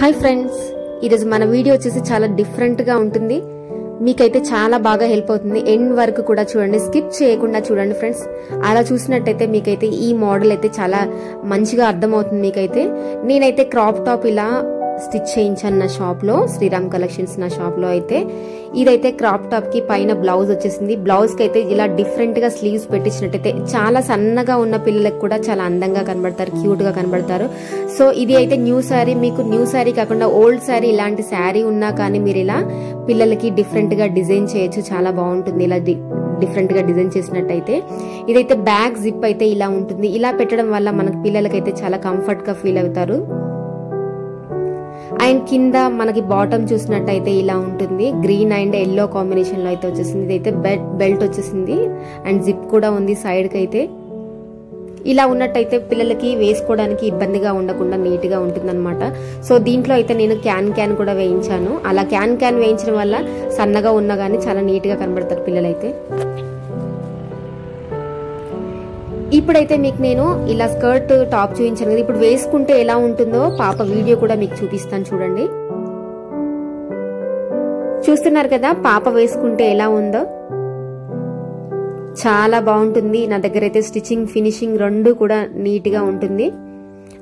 Hi friends ఈరోజు మన video వచ్చేసి చాలా డిఫరెంట్గా ఉంటుంది. మీకైతే చాలా బాగా హెల్ప్ అవుతుంది. ఎండ్ వరకు కూడా చూడండి స్కిప్ చేయకుండా చూడండి ఫ్రెండ్స్ అలా చూసినట్టయితే మీకైతే ఈ మోడల్ అయితే చాలా మంచిగా అర్థమవుతుంది మీకైతే. నేనైతే క్రాప్ టాప్ ఇలా స్టిచ్ చేయించాను నా షాప్లో శ్రీరామ్ కలెక్షన్స్ నా షాప్లో అయితే. ఇదైతే క్రాప్ టాప్కి పైన బ్లౌజ్ వచ్చేసింది. బ్లౌజ్కి అయితే ఇలా డిఫరెంట్గా స్లీవ్స్ పెట్టించినట్టయితే చాలా సన్నగా ఉన్న పిల్లలకు కూడా చాలా అందంగా కనబడతారు క్యూట్గా కనబడతారు. సో ఇది అయితే న్యూ శారీ మీకు న్యూ శారీ కాకుండా ఓల్డ్ శారీ ఇలాంటి శారీ ఉన్నా కానీ మీరు ఇలా పిల్లలకి డిఫరెంట్గా డిజైన్ చేయొచ్చు. చాలా బాగుంటుంది. ఇలా డిఫరెంట్గా డిజైన్ చేసినట్టయితే. ఇదైతే బ్యాగ్ జిప్ అయితే ఇలా ఉంటుంది. ఇలా పెట్టడం వల్ల మనకి పిల్లలకైతే చాలా కంఫర్ట్గా ఫీల్ అవుతారు. అండ్ కింద మనకి బాటమ్ చూసినట్టయితే ఇలా ఉంటుంది. గ్రీన్ అండ్ ఎల్లో కాంబినేషన్లో అయితే వచ్చేసింది. ఇదైతే బెల్ట్ బెల్ట్ వచ్చేసింది. అండ్ జిప్ కూడా ఉంది సైడ్కి అయితే. ఇలా ఉన్నట్టయితే పిల్లలకి వేసుకోవడానికి ఇబ్బందిగా ఉండకుండా నీట్గా ఉంటుందన్నమాట. సో దీంట్లో అయితే నేను క్యాన్ క్యాన్ కూడా వేయించాను. అలా క్యాన్ క్యాన్ వేయించడం వల్ల సన్నగా ఉన్నా కానీ చాలా నీట్గా కనబడతారు పిల్లలైతే. ఇప్పుడైతే మీకు నేను ఇలా స్కర్ట్ టాప్ చూపించాను కదా. ఇప్పుడు వేసుకుంటే ఎలా ఉంటుందో పాప వీడియో కూడా మీకు చూపిస్తాను చూడండి. చూస్తున్నారు కదా పాప వేసుకుంటే ఎలా ఉందో? చాలా బాగుంటుంది. నా దగ్గర అయితే స్టిచ్చింగ్ ఫినిషింగ్ రెండు కూడా నీట్గా ఉంటుంది.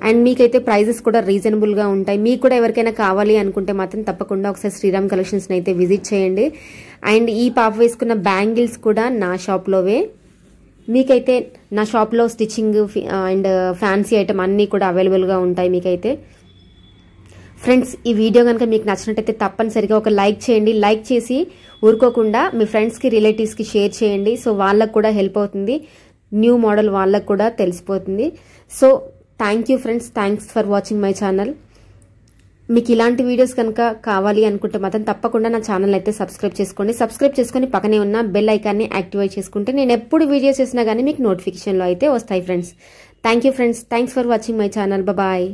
అండ్ మీకైతే ప్రైజెస్ కూడా రీజనబుల్గా ఉంటాయి. మీకు కూడా ఎవరికైనా కావాలి అనుకుంటే మాత్రం తప్పకుండా ఒకసారి శ్రీరామ్ కలెక్షన్స్ని అయితే విజిట్ చేయండి. అండ్ ఈ పాప వేసుకున్న బ్యాంగిల్స్ కూడా నా షాప్లోవే. మీకైతే నా షాప్లో స్టిచ్చింగ్ అండ్ ఫ్యాన్సీ ఐటమ్ అన్నీ కూడా అవైలబుల్గా ఉంటాయి మీకైతే. ఫ్రెండ్స్ ఈ వీడియో కనుక మీకు నచ్చినట్టయితే తప్పనిసరిగా ఒక లైక్ చేయండి. లైక్ చేసి ఊరుకోకుండా మీ ఫ్రెండ్స్కి రిలేటివ్స్కి షేర్ చేయండి. సో వాళ్ళకు కూడా హెల్ప్ అవుతుంది. న్యూ మోడల్ వాళ్ళకు కూడా తెలిసిపోతుంది. So thank you friends thanks for watching my channel మీకు ఇలాంటి వీడియోస్ కనుక కావాలి అనుకుంటే మాత్రం తప్పకుండా నా ఛానల్ అయితే సబ్స్క్రైబ్ చేసుకోండి. సబ్స్క్రైబ్ చేసుకుని పక్కనే ఉన్న బెల్ ఐకాన్ని యాక్టివేట్ చేసుకుంటే నేను ఎప్పుడు వీడియోస్ చేసినా కానీ మీకు నోటిఫికేషన్లో అయితే వస్తాయి friends thank you friends thanks for watching my channel bye